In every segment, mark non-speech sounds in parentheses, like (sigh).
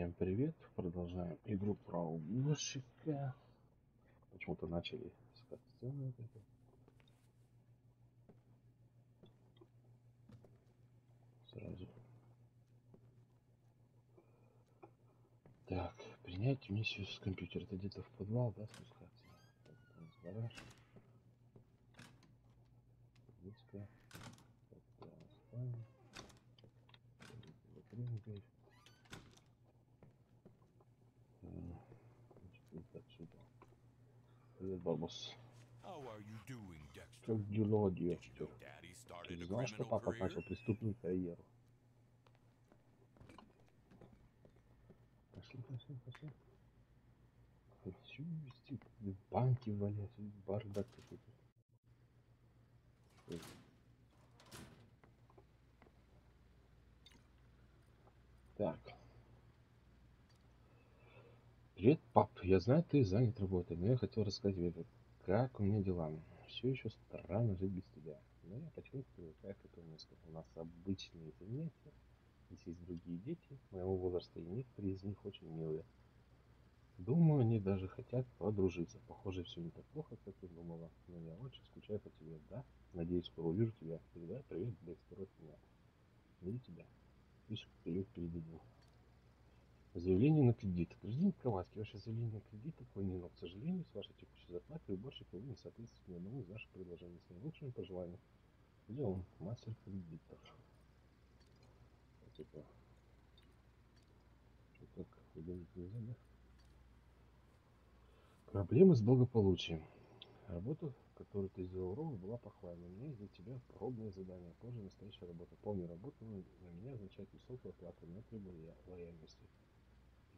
Всем привет! Продолжаем игру про уборщика. Почему-то начали с катсцены. Сразу. Так, принять миссию с компьютера. Это где-то в подвал, да, спускаться? Гараж. Привет, бабус. Как дела, девочка? Ты знал, что папа начал преступную карьеру? Пошли, пошли, пошли. Хочу вести банки валять, бардак какой-то. Так. Привет, пап. Я знаю, ты занят работой, но я хотел рассказать тебе, как у меня дела. Все еще странно жить без тебя. Но я почувствую, как это несколько. У нас обычные занятия. Здесь есть другие дети моего возраста, и некоторые из них очень милые. Думаю, они даже хотят подружиться. Похоже, все не так плохо, как ты думала. Но я очень скучаю по тебе, да? Надеюсь, скоро увижу тебя. Передай привет Декстеру от меня. Люблю тебя. Пиши, привет передадим. Заявление на кредит. Гражданин Ковальский, ваше заявление на кредит отклонено. К сожалению, с вашей текущей зарплатой уборщика вы не соответствуете ни одному из ваших предложений. С наилучшими пожеланиями. Где он? Мастер кредитов. Типа. Что так удалить нельзя? Проблемы с благополучием. Работа, которую ты сделал ровно, была похвальна. У меня из-за тебя пробное задание. Позже настоящая работа. Помни, работа на меня означает высокую оплату, но требует лояльности.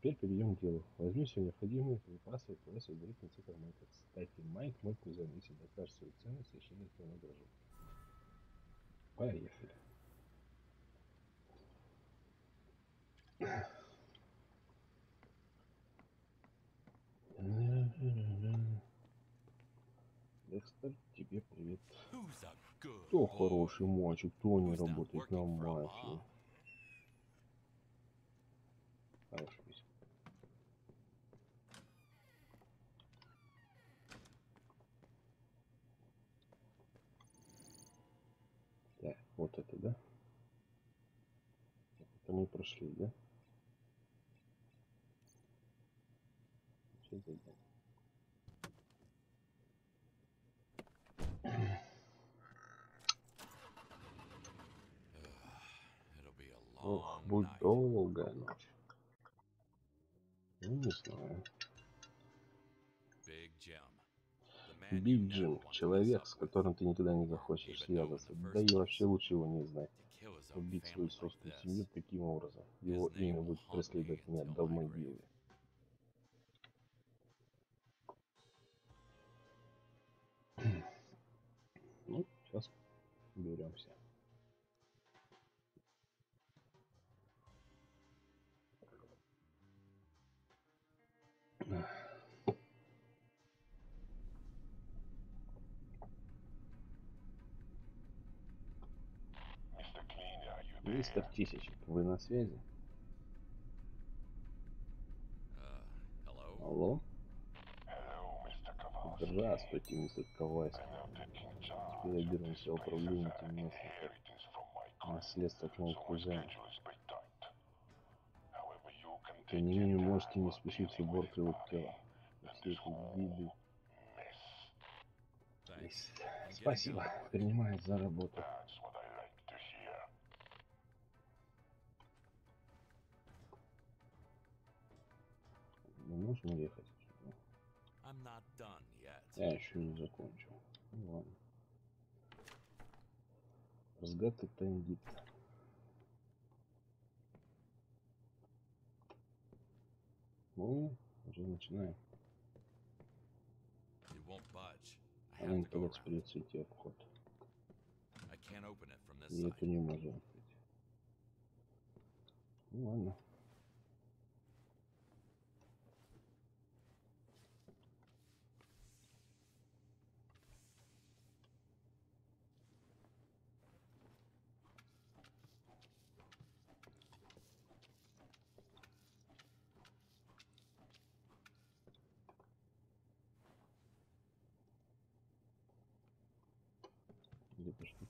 Теперь перейдем к делу. Возьми все необходимые припасы и отправляйся в центр Майка. Кстати, Майк мой кузен. Если докажешь свою ценность, я щедро тебя награжу. Поехали. Декстер, тебе привет. Кто хороший мальчик, кто не работает на мафии? Хороший. Вот это, да? Это мы прошли, да? Что за Ох, будет долгая ночь. Ну, не знаю. Биг Джим, человек, с которым ты никогда не захочешь связаться, да и вообще лучше его не знать. Убить свою собственную семью таким образом. Его имя будет преследовать меня до могилы. (clears throat) Ну, сейчас беремся. Мистер Тисячек, вы на связи? Алло? Здравствуйте, мистер Ковальский. Теперь я беру себя управление этим местом наследство от моего кузена. Тем не менее, можете не спешить с уборкой его тела. Все эти виды. Спасибо. Принимает за работу. Можем ехать Я еще не закончил. Ну ладно. Разгадка тангита. Ну, уже начинаем. А нам придется придется идти обход. И это не можем открыть. Ну ладно. Это что?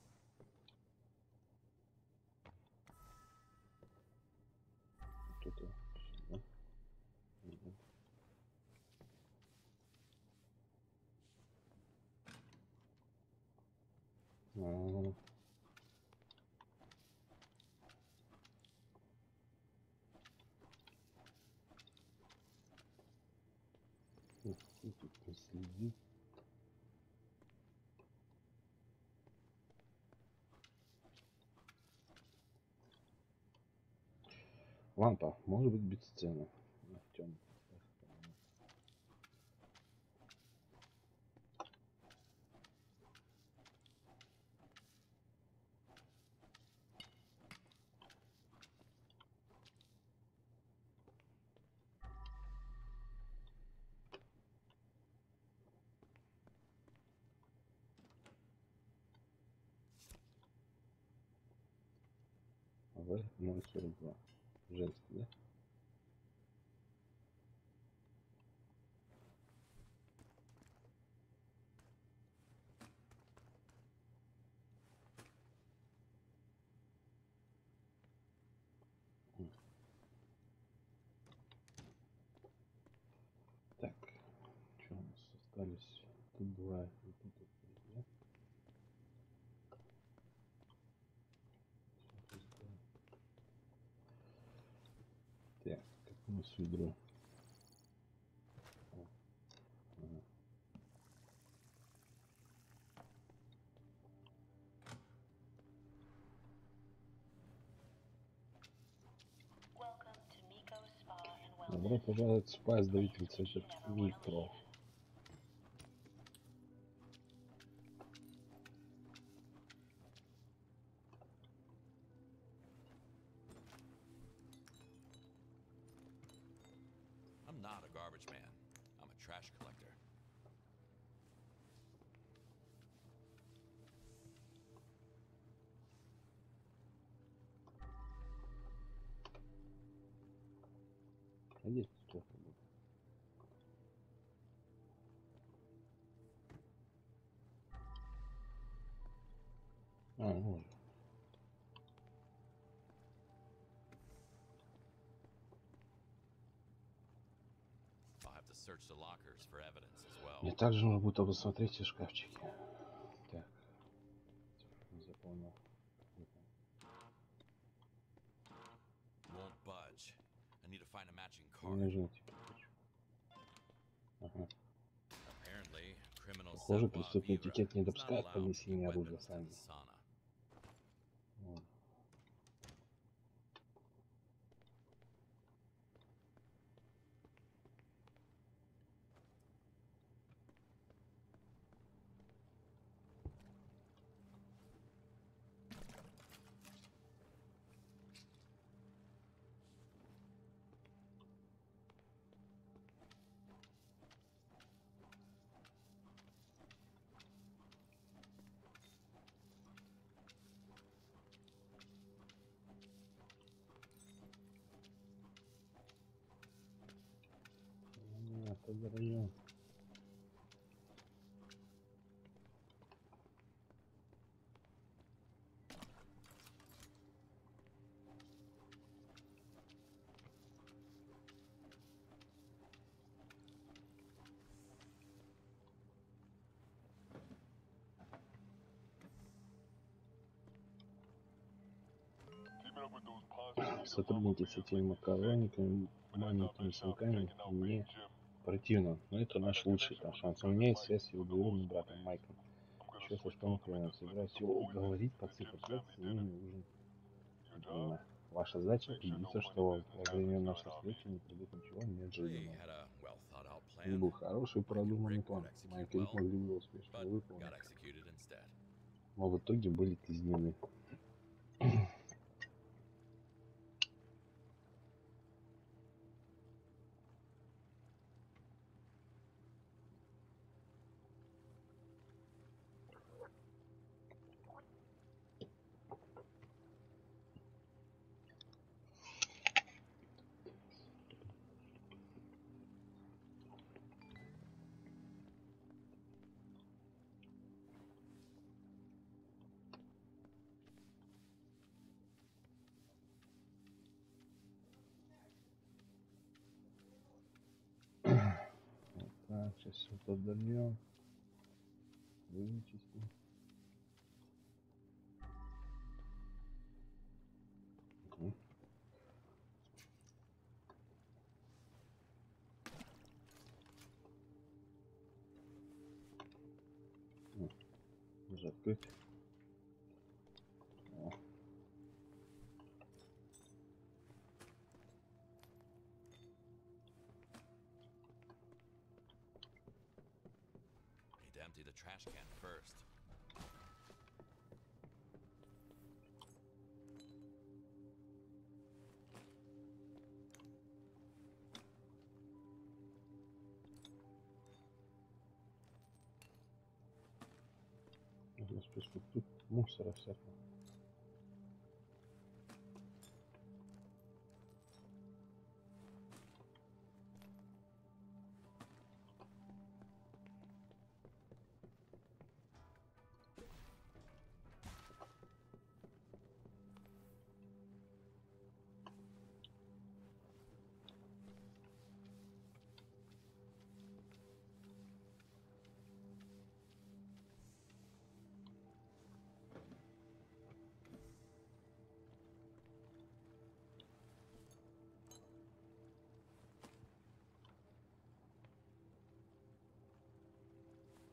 Тут, э, да? Мгм. А, ух ты, тут следит. Лампа, может быть бесценна. Артем. В 042. Женский, да? М. Так, что у нас остались? Тут два, и тут вот три, да? Всё, пускай. Так, нас ведро? Ага. Добро пожаловать в спа с Мне также нужно будет обосмотреть все шкафчики. Так. Не запомнил. Нужно типа. Ага. Похоже, преступный этикет не допускает поднесения оружия сами. Район. Сотрудники с этими макарониками, маленькими сынками мне противно, но это наш лучший там шанс. У меня есть связь с его двоюродным братом Майком. Еще со школы клиентов. Собираюсь его уговорить подсыпать лет семейный ужин. дома. Ваша задача убедиться, что во время нашей встречи не придет ничего неожиданного. Это был хороший продуманный план. Майк и Рик могли бы успешно выполнить, но в итоге были казнены. Сейчас все подольем. Вычистим. Мгм. М, Уже открыть. empty the trash can first. Господи, сколько тут мусора всякого.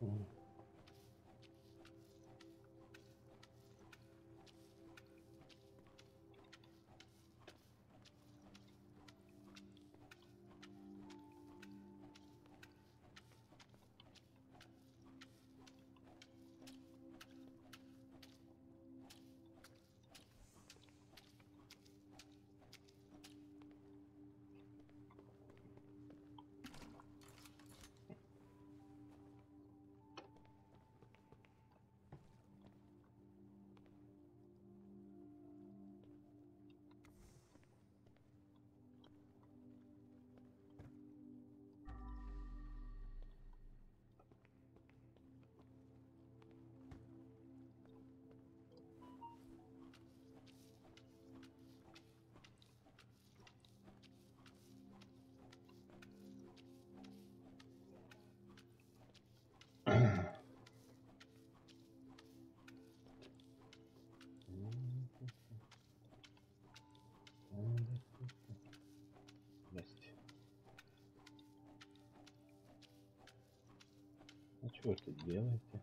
Mm. А что вы тут делаете?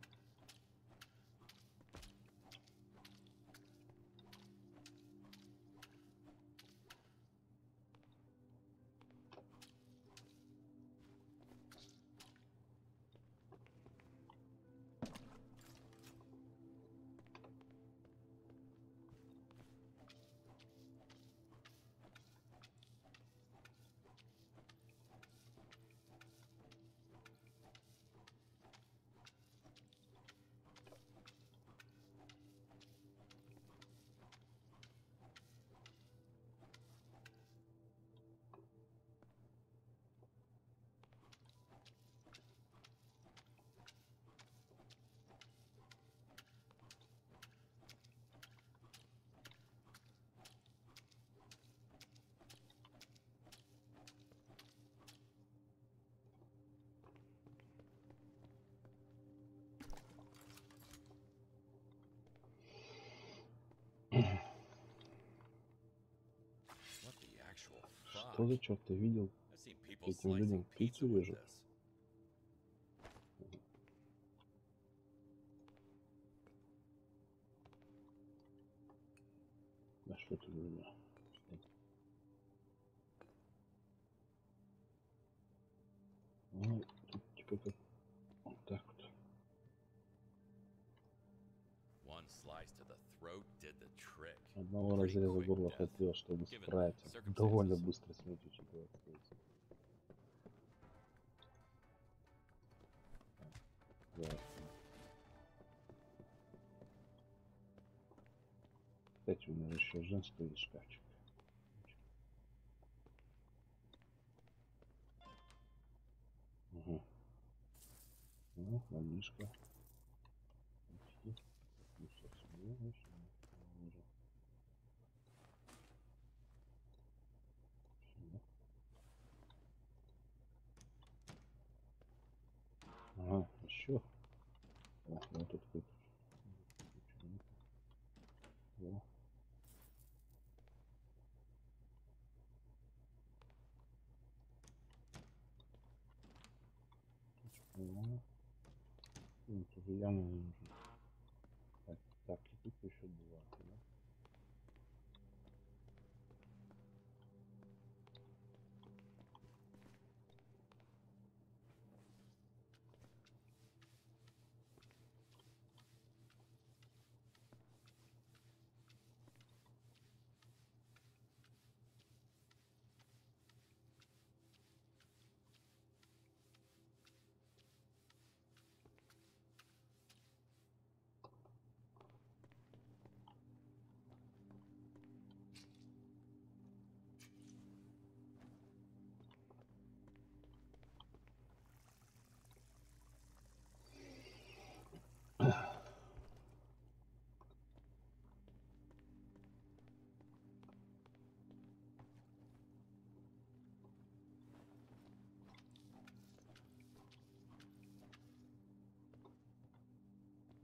Что за черт ты видел? Этим людям пиццу режут. this. Да что ты видел? Ну, тут типа как вот так вот. One slice to the throat did the trick. Quick горла death. хватило, чтобы circumstances. Довольно быстро обстоятельства. Так, ясно. Кстати, у меня еще женский шкафчик. Угу. Ну, манишка. Ну, совсем не Ага, еще. О, ну тут выключил. О. Это же я, наверное,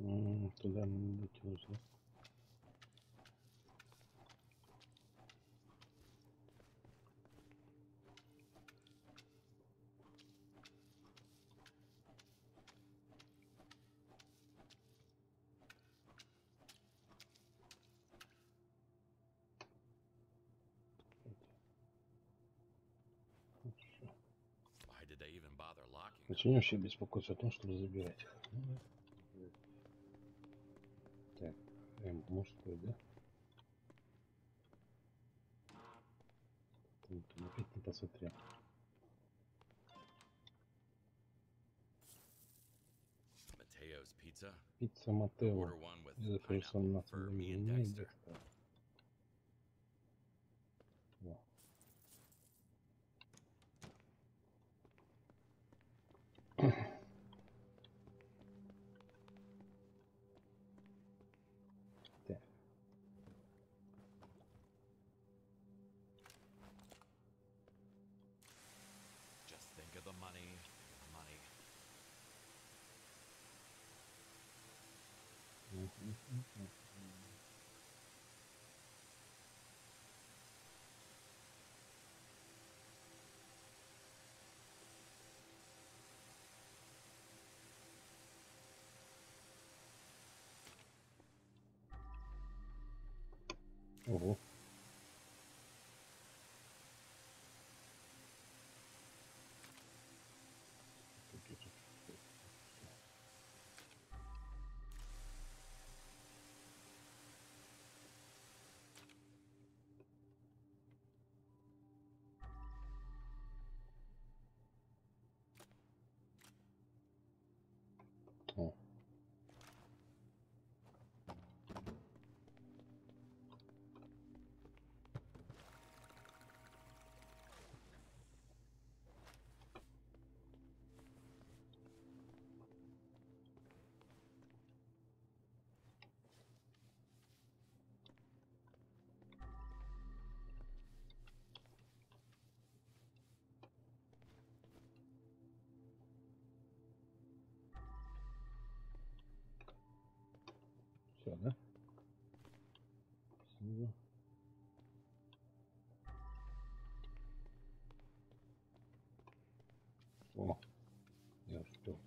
Туда дотянусь, да? Зачем вообще беспокоиться о том, чтобы забирать их? Ну, да. Так, М, мужской, да? Там, там опять не посмотрел. Пицца Матео. Персонаж for me and не Dexter. Uhum. Все, да? Снизу. О, я успел.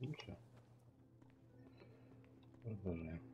Ну все. Продолжаем.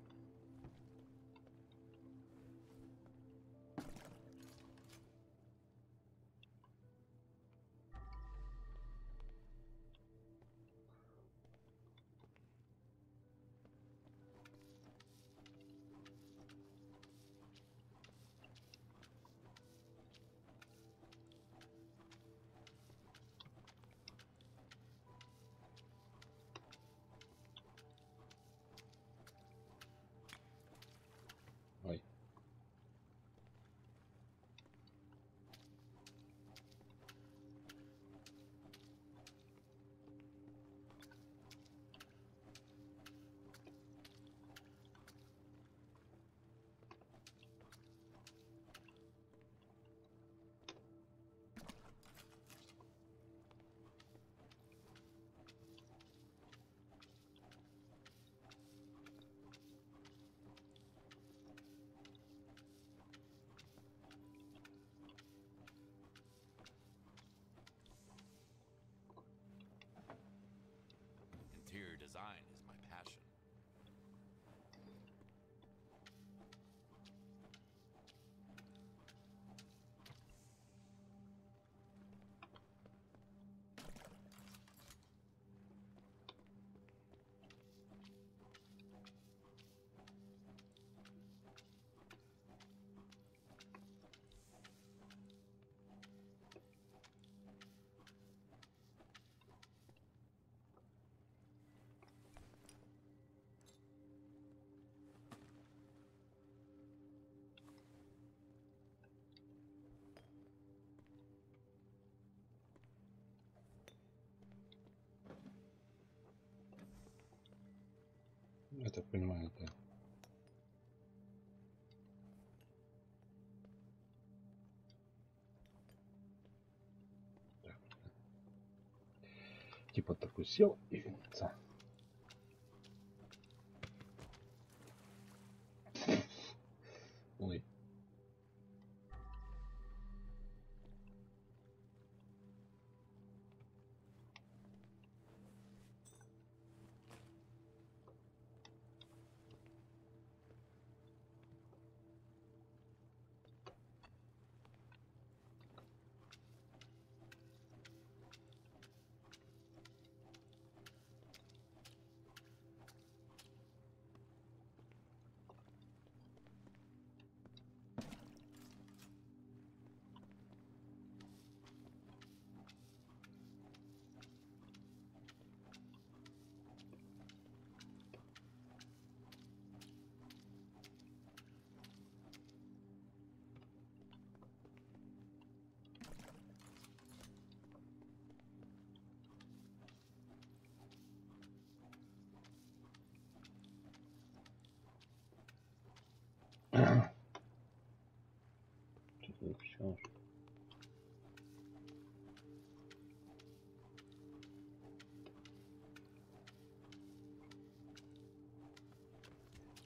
Так понимаю, это... Так. Типа такой сел и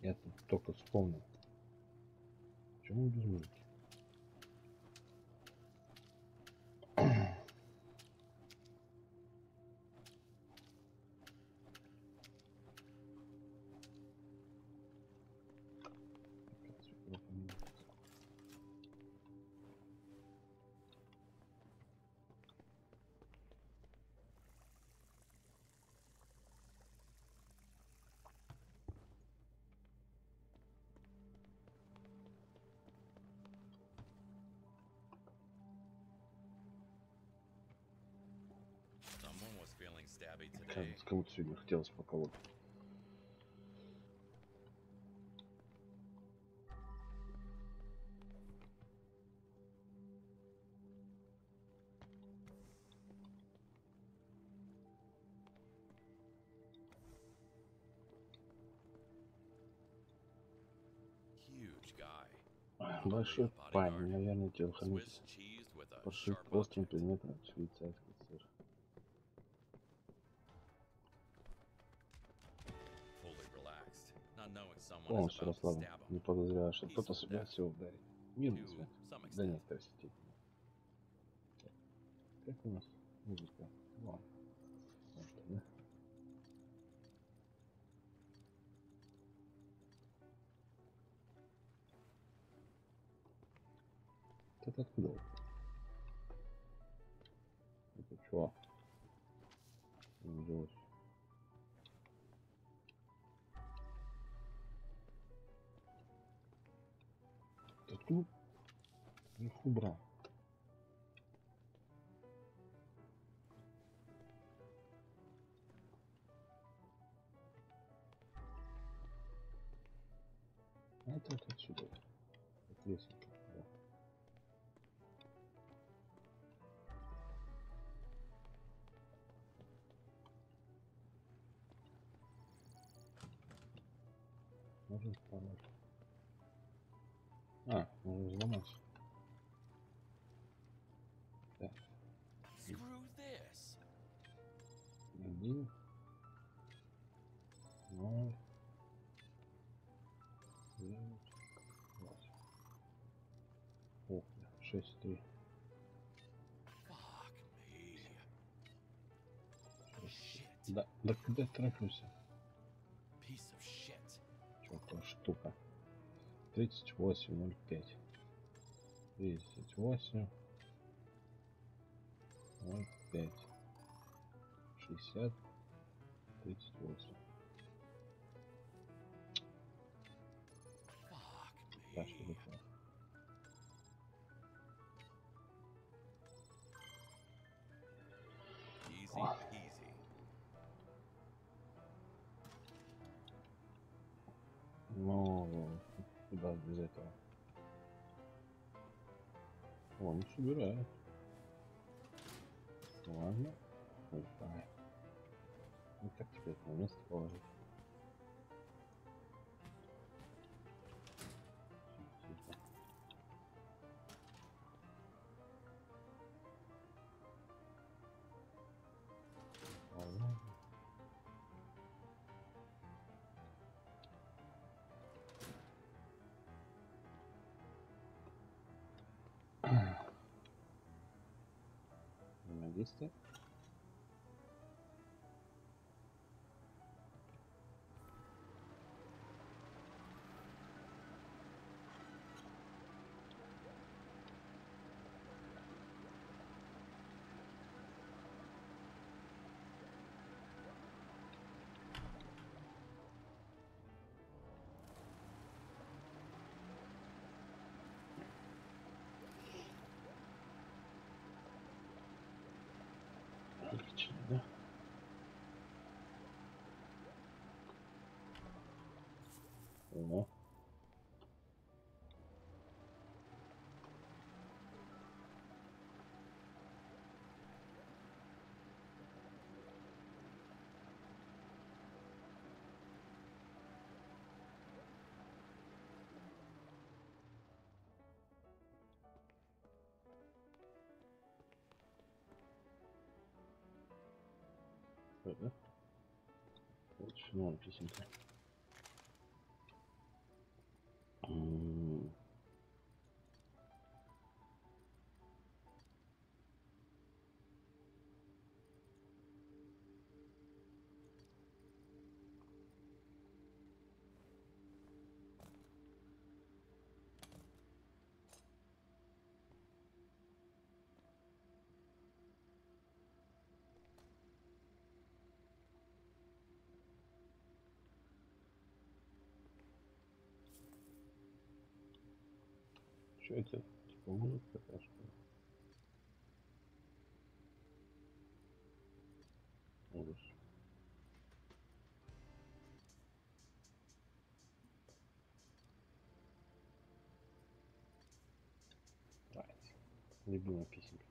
Я тут только вспомнил. Кажется, кому-то сегодня хотелось поколоть. Большой парень, наверное, телохранитель. Sharp острым предметом швейцарский Полностью расслаблен, не подозревая, что кто-то собирается его ударить. Свет. some До некоторой степени. Так, Как у нас музыка? Вон. Может, да? Это откуда? Их один, ноль, девять, восемь. О, шесть, три. Да, да куда тороплюсь? Piece of shit. Чёртова штука. 38.05. 38. 05. 60. 38. Fuck Так что Ah. peasy. Ну, куда без этого? О, не собирает. Ладно. Ой, давай все это на место положить. Взаимодействие. Что, да? Вот что Что это? Типа музыка такая, что ли? Ужас. Нравится. Любимая песенка.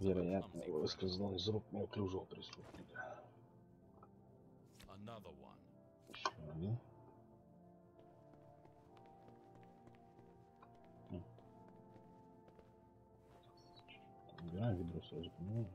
Вероятно, выскользнул из рук неуклюжего преступника. Another one. Еще один. Убираем ведро сразу, понимаю.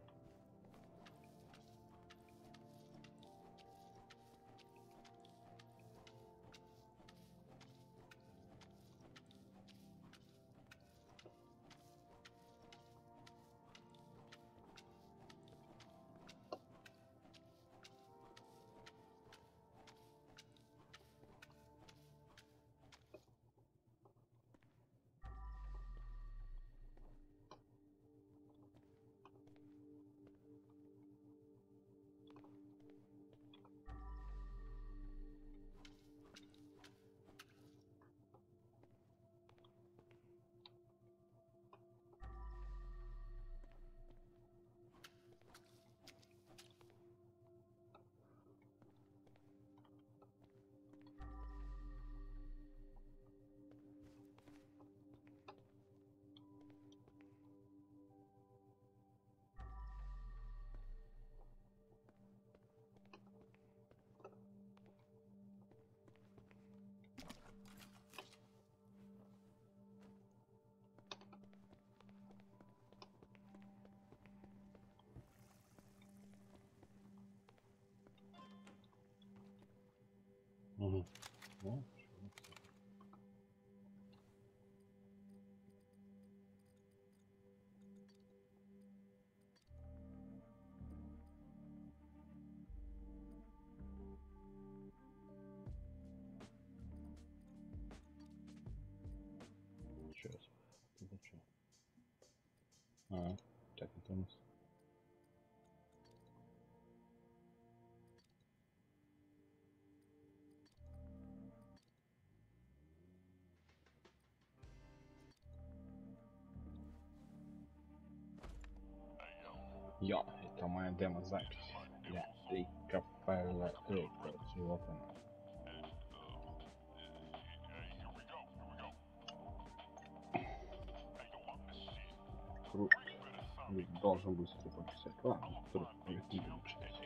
Угу. Ну, Йо, это моя демо-запись для Файла Рекордс. Вот она. Круто. Должен быстро пописать. Ладно, вдруг буду читать.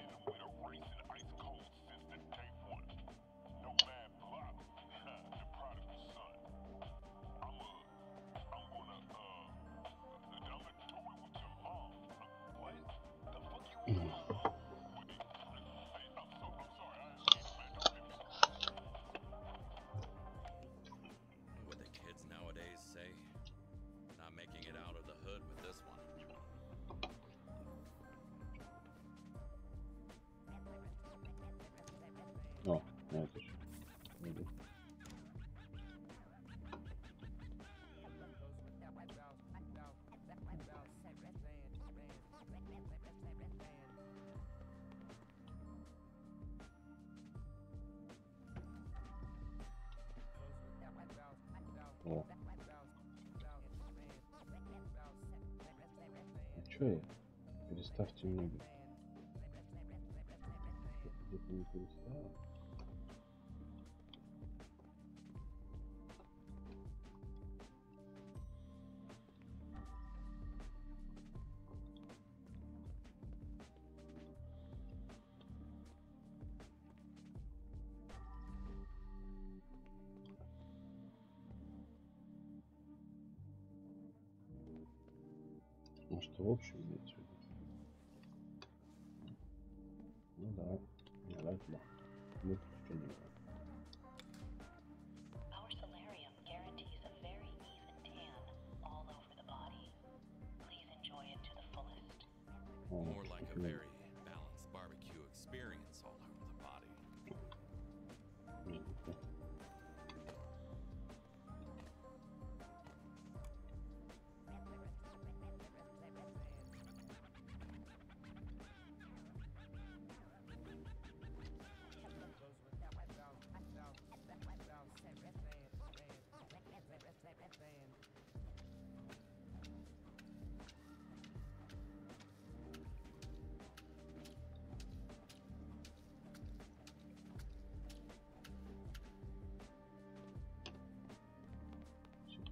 Где-то не переставил. Может, в общем имеется в? No. Our solarium guarantees a very even tan all over the body. Please enjoy it to the fullest. More like a very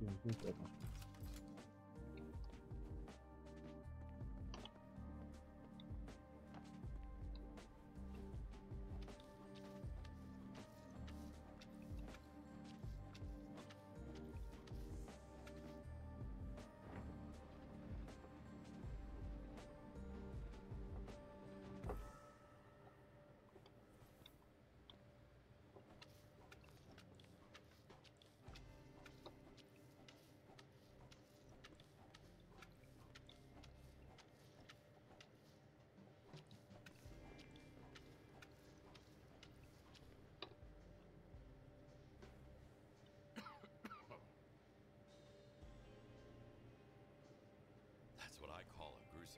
Что-то не так.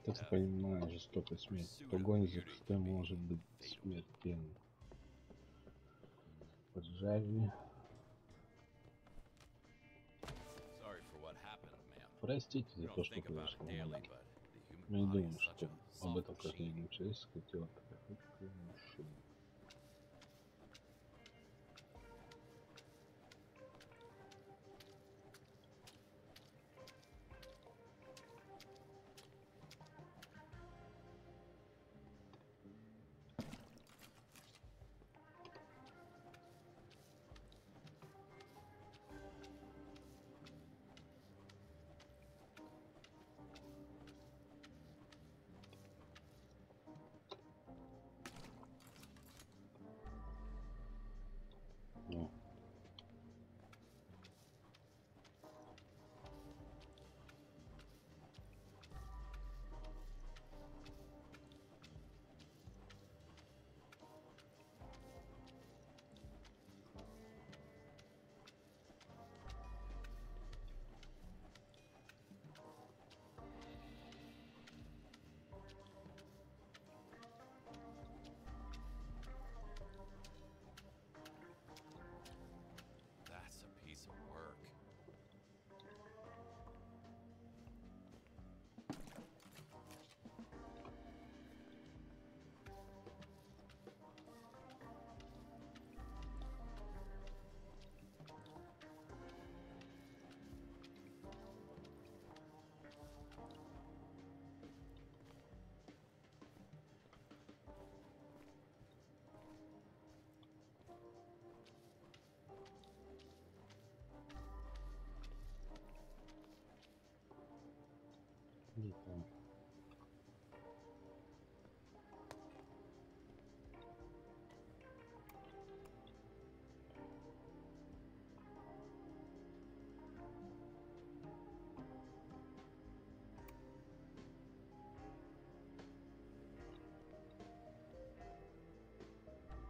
Ты же понимаешь, жестокая смерть. Погонь за кстати может быть смертельной. Поджарили. Простите за то, что произошло. Мы не думаю, что об этом как-нибудь человеческое тело.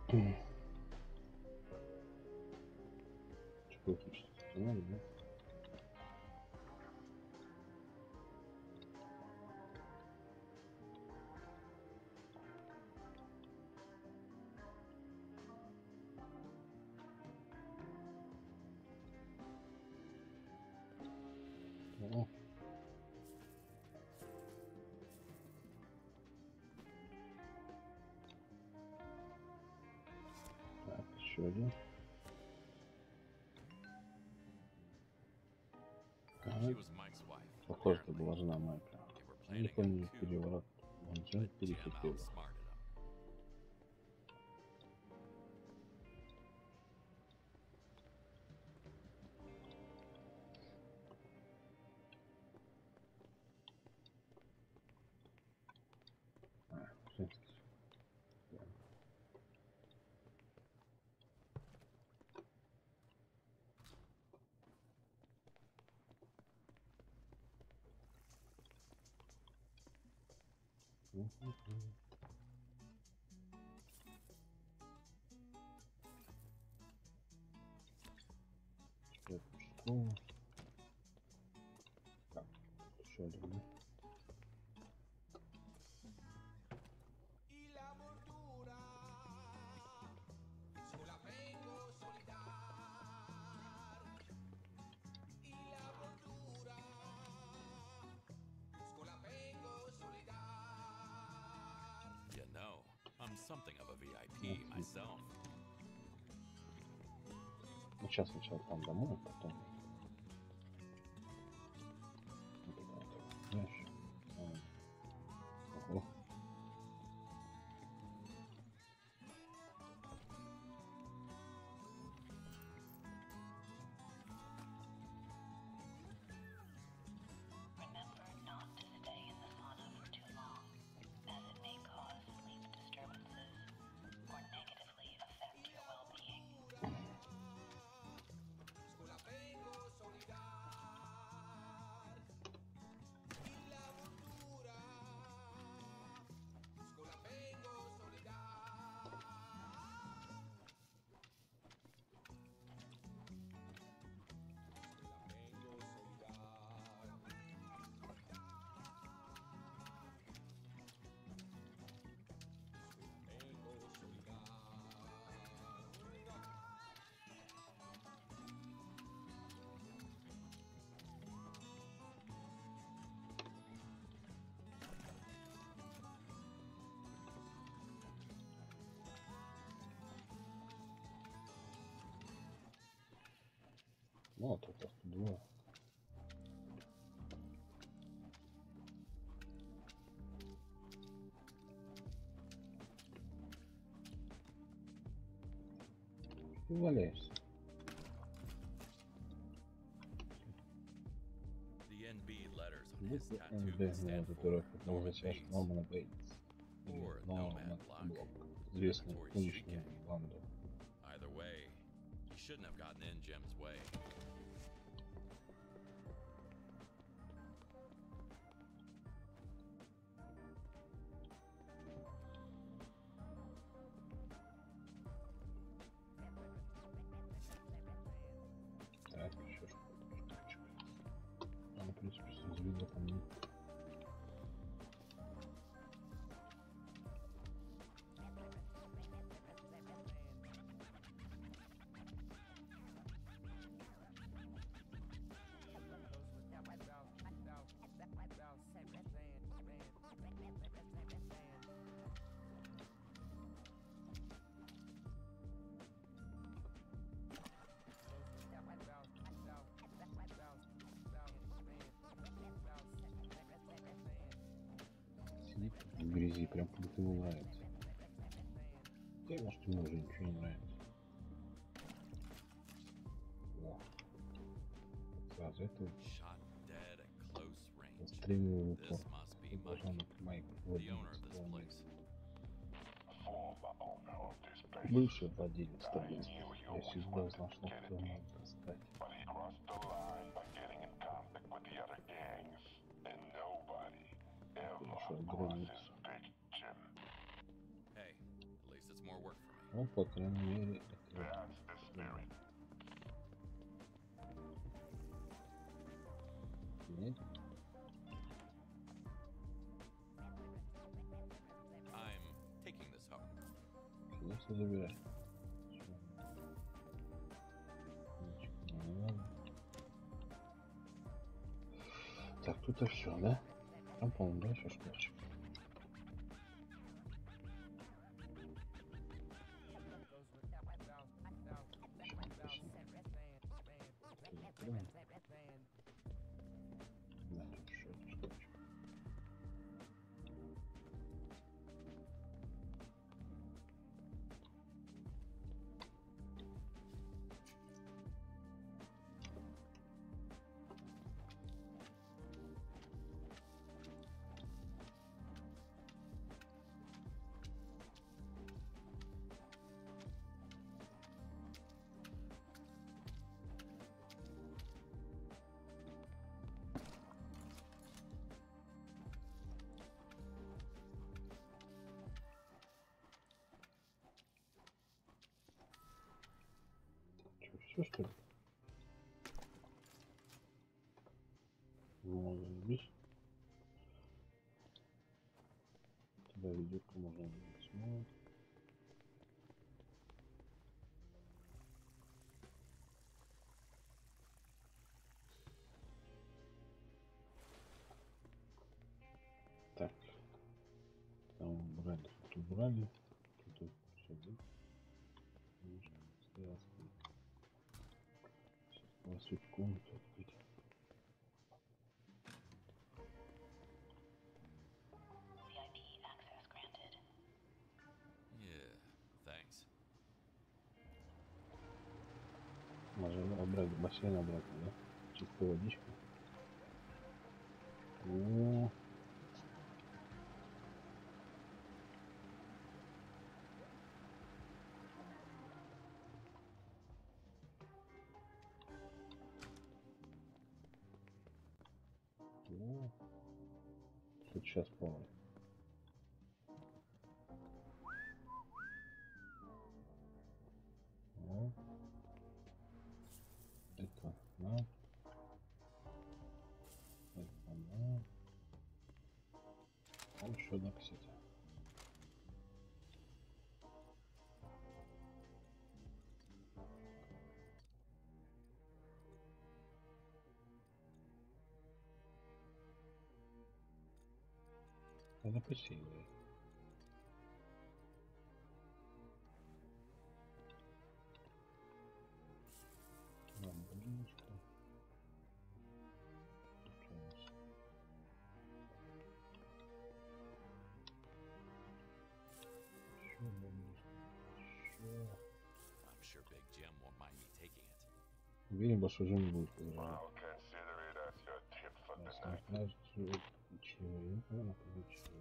对 еще один. Похоже, это была жена Майка. Они поняли переворот. Он перехитрил. Что? something of a VIP myself. Ну, сейчас сначала там домой, а потом Ну, а тут авто двое. Ты валяешься. The NB letters on his Буквы tattoo НБ could на stand for татуировке Norman означает Bates Нормана Бейтс. Или or Норман Nomad Block. Блок. Известный Notorious нынешний Street Gang. банду. Shouldn't have gotten in Jim's way. В грязи, прям как ему нравится. Да, может, ему уже ничего не нравится. О. Сразу это Shot dead at close range. застрелил в упор. This must be Это должно Mike, быть Майк the Водин, owner of this place. Бывший владелец таблицы. Я всегда знал, что кто надо достать. But he Ну, по крайней мере, это нет. Надо. Так, тут и все, да? Там, по-моему, да, еще все что ли? Ну, заебись. Туда видеоку можно смотреть. Так. Там убрали, тут убрали. complicated. VIP access granted. Yeah, thanks. Możemy obrać basena braki, nie? Czystą wodziczkę. Сейчас плавает. I'm sure Big Jim won't mind me taking it. Consider it as your tip for the night. Ключевые, наверное, ключевые.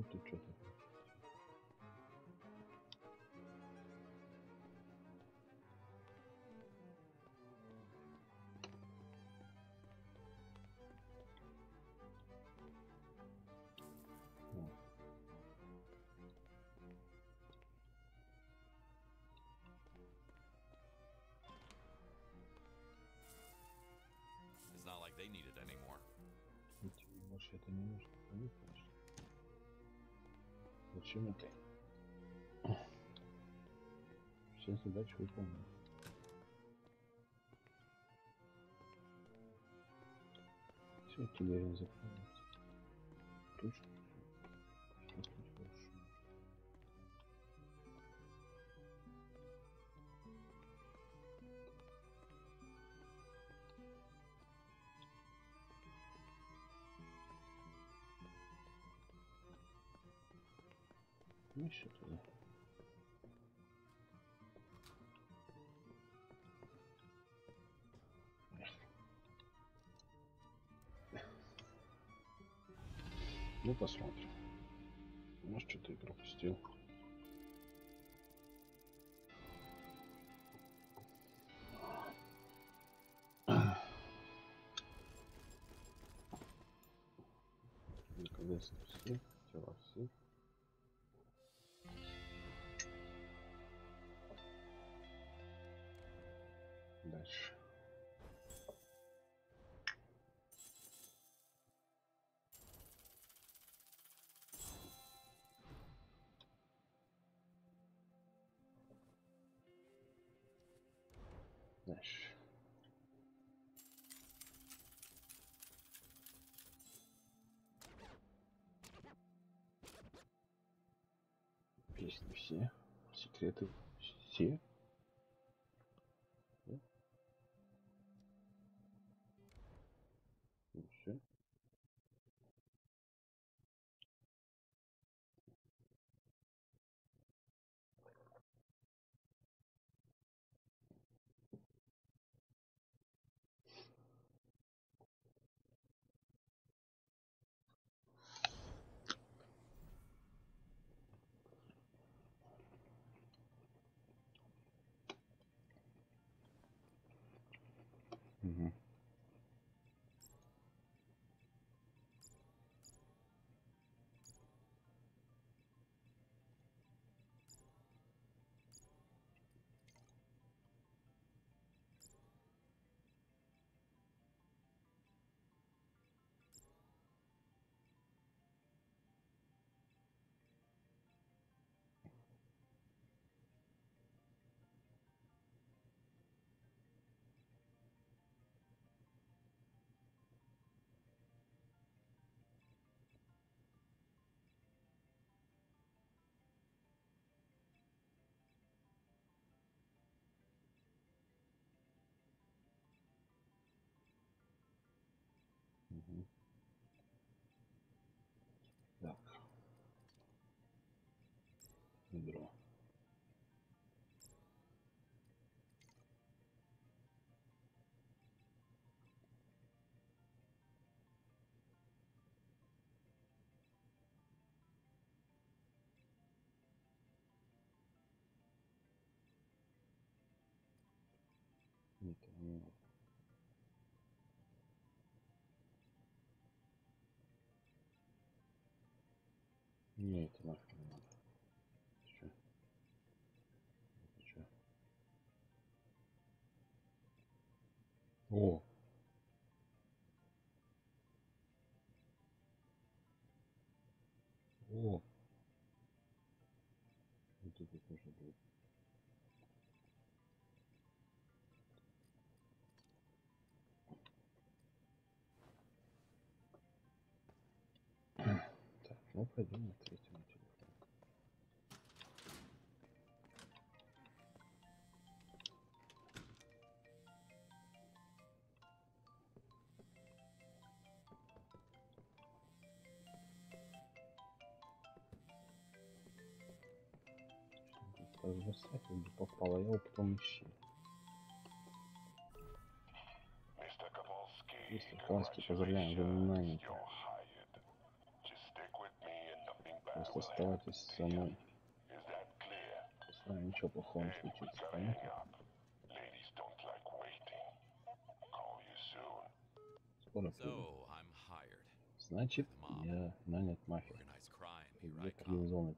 Может, Тут и что-то. Вот. It's not like they need it anymore. Ведь больше это не нужно. Зачем это? Все задачи выполнены. Все, артиллерия закрывается. Точно. Еще туда. Ну, посмотрим. Может, что-то и пропустил. Наконец-то все. Песни все. Секреты все. Мгм. Так. Ведро. Нет, не Мне это нафиг не надо. Чё? Это чё? О! О! Вот это тоже будет. Ну пойдем на третьему телефону. Сразу бросать, где попало, я его потом ищи. Мистер Каванский, поздравляем, вы наняты. Просто оставайтесь со мной. С вами ничего плохого не случится, понятно? Скоро приду. Значит, я нанят мафией. Organized crime.